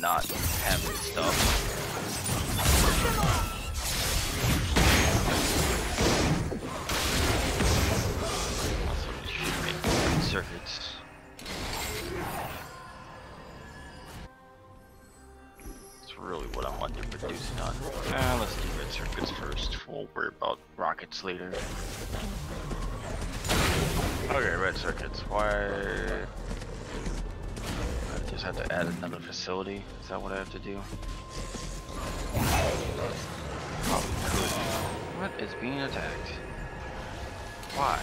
not having stuff. Circuits. That's really what I'm on. Ah, let's do grid circuits first. We'll worry about rockets later. Okay, red circuits. Why? Have to add another facility. Is that what I have to do? What is being attacked? Why?